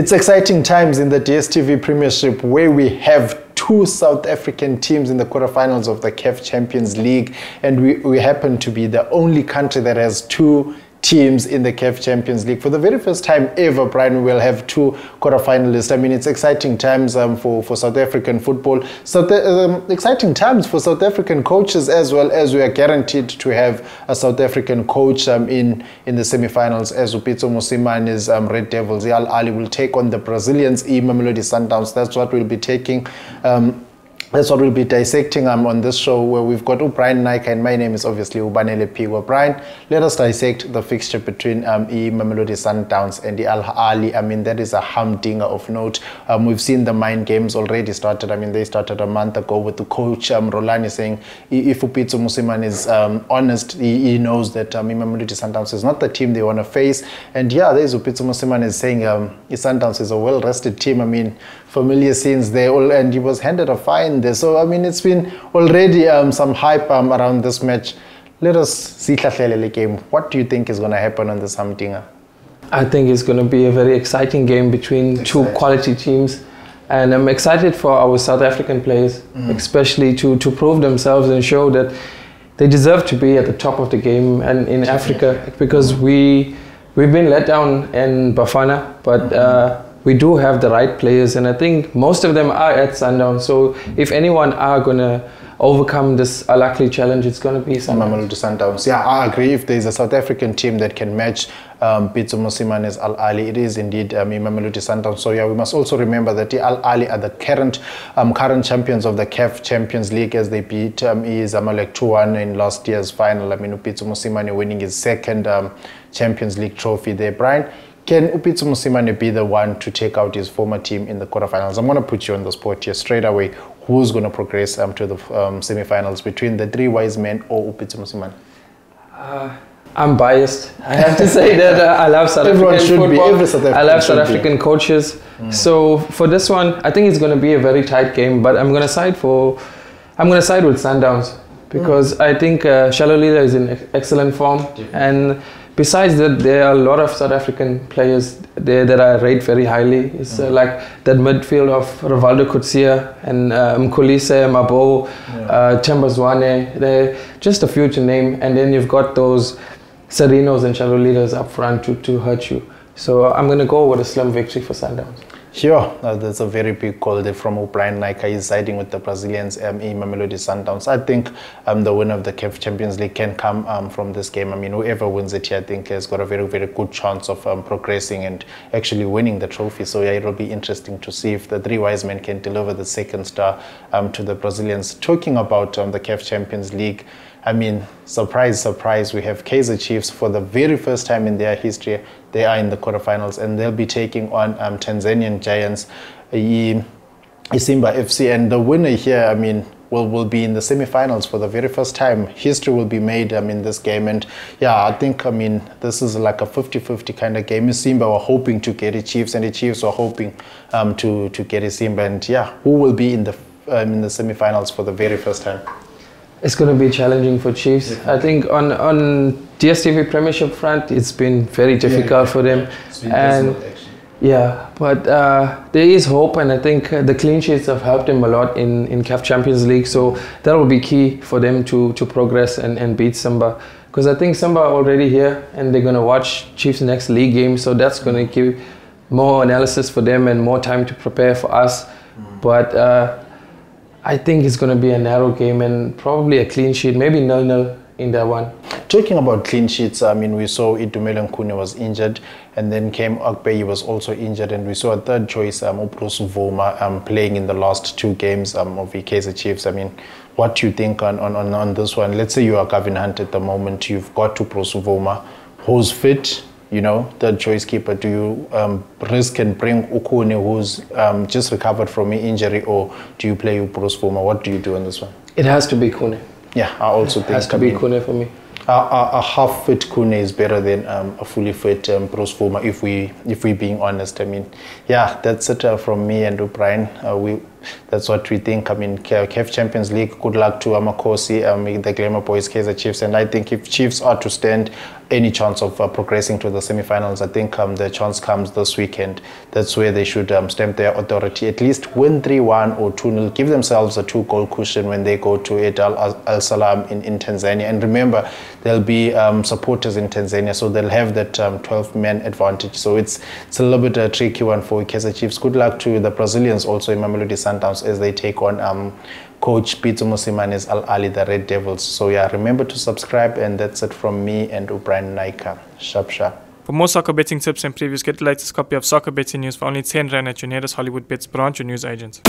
It's exciting times in the DSTV Premiership where we have two South African teams in the quarterfinals of the CAF Champions League, and we, we happen to be the only country that has two teams in the CAF Champions League. For the very first time ever, Bryan, will have two quarterfinalists. I mean, it's exciting times um, for, for South African football. So um, exciting times for South African coaches as well as we are guaranteed to have a South African coach um, in, in the semi-finals as Upitso Mosimane's um, Red Devils. Al Ahly will take on the Brazilians, E Sundowns. That's what we'll be taking. Um, that's what we'll be dissecting um, on this show where we've got Bryan Naicker and my name is obviously Ubanele Pikwa. Bryan, let us dissect the fixture between um, E Mamelodi Sundowns and the Al Ahly. I mean, that is a humdinger of note. Um, we've seen the mind games already started. I mean, they started a month ago with the coach um, Rhulani saying if Upitso Mosimane is um, honest, he, he, knows that um, Mamelodi Sundowns is not the team they want to face. And yeah, there's Upitso Mosimane is saying um, Sundowns is a well-rested team. I mean, familiar scenes there, and he was handed a fine there. So, I mean, it's been already um, some hype um, around this match. Let us see the game. What do you think is going to happen on this Humdinger? I think it's going to be a very exciting game between two quality teams. And I'm excited for our South African players, mm. especially to, to prove themselves and show that they deserve to be at the top of the game and in Africa because we, we've been let down in Bafana, but mm-hmm. uh, we do have the right players, and I think most of them are at Sundown. So if anyone are gonna overcome this unlikely challenge, it's gonna be Sundowns. Mamelodi Sundowns. Yeah, I agree. If there's a South African team that can match um, Pitso Mosimane's Al Ahly, it is indeed um, Mamelodi Sundowns. So yeah, we must also remember that Al Ahly are the current um, current champions of the CAF Champions League as they beat um, Zamalek 2-1 in last year's final. I mean, Pitso Mosimane winning his second um, Champions League trophy there. Bryan, can Upitso Mosimane be the one to take out his former team in the quarterfinals? I'm going to put you on the spot here straight away. Who's going to progress um, to the um, semifinals between the three wise men or Upitso Mosimane? Uh, I'm biased. I have to say that uh, I love South Everyone African football. Be. South African I love South African be. coaches. Mm. So for this one, I think it's going to be a very tight game. But I'm going to side for, I'm going to side with Sundowns because mm. I think uh, Shalulile is in excellent form and besides that, there are a lot of South African players there that I rate very highly. It's uh, like that midfield of Rivaldo Coetzee and uh, Mkhulise, Mabo, yeah. uh. They're just a few to name. And then you've got those Serinos and Shalulitas up front to, to hurt you. So I'm going to go with a slim victory for Sundowns. Sure, uh, that's a very big call there from O'Brien Naicker. He's siding with the Brazilians um, Mamelodi Sundowns. I think um, the winner of the CAF Champions League can come um, from this game. I mean, whoever wins it here, I think, has got a very, very good chance of um, progressing and actually winning the trophy. So, yeah, it'll be interesting to see if the three wise men can deliver the second star um, to the Brazilians. Talking about um, the CAF Champions League, I mean, surprise, surprise, we have Kaizer Chiefs for the very first time in their history. They are in the quarterfinals and they'll be taking on um, Tanzanian giants, Simba FC. And the winner here, I mean, will, will be in the semifinals for the very first time. History will be made um, in this game. And yeah, I think, I mean, this is like a 50 50 kind of game. Simba were hoping to get the Chiefs, and the Chiefs were hoping um, to, to get Simba. And yeah, who will be in the, um, in the semifinals for the very first time? It's going to be challenging for Chiefs. Yeah. I think on on DSTV Premiership front, it's been very difficult yeah, for them, and yeah, but uh, there is hope, and I think the clean sheets have helped them a lot in in CAF Champions League. So that will be key for them to to progress and, and beat Simba because I think Simba are already here, and they're gonna watch Chiefs next league game. So that's gonna give more analysis for them and more time to prepare for us. Mm. But uh, I think it's going to be a narrow game and probably a clean sheet, maybe nil-nil in that one. Talking about clean sheets, I mean, we saw Itumeleng Khune was injured, and then came Akpeyi, he was also injured, and we saw a third choice, um, Bruce Bvuma, um, playing in the last two games um, of the Chiefs. I mean, what do you think on, on, on this one? Let's say you are Gavin Hunt at the moment, you've got to Bvuma, who's fit, you know, the choice keeper? Do you um, risk and bring Ukune, who's um, just recovered from an injury, or do you play Bruce Bvuma? What do you do in this one? It has to be Khune. Yeah, I also it think it has to be Khune for me. A, a, a, half fit Khune is better than um, a fully fit um, Bruce. If we if we being honest, I mean, yeah, that's it uh, from me and O'Brien. Uh, we that's what we think. I mean, CAF Champions League. Good luck to Amakhosi, um, the Glamour Boys, Kaizer Chiefs, and I think if Chiefs are to stand any chance of uh, progressing to the semi-finals. I think um, the chance comes this weekend. That's where they should um, stamp their authority. At least win 3-1 or 2-0. Give themselves a two-goal cushion when they go to Eid Al Salam in, in Tanzania. And remember, there'll be um, supporters in Tanzania, so they'll have that 12-man um, advantage. So it's it's a little bit a tricky one for Kaizer Chiefs. Good luck to the Brazilians also in Mamelodi Sundowns as they take on um, coach Pitso Mosimane Al Ahly, the Red Devils. So yeah, remember to subscribe and that's it from me and O'Brien Naicker. Sharp sharp. For more soccer betting tips and previews, get the latest copy of Soccer Betting News for only 10 Rand at your nearest Hollywood Bets branch or news agent.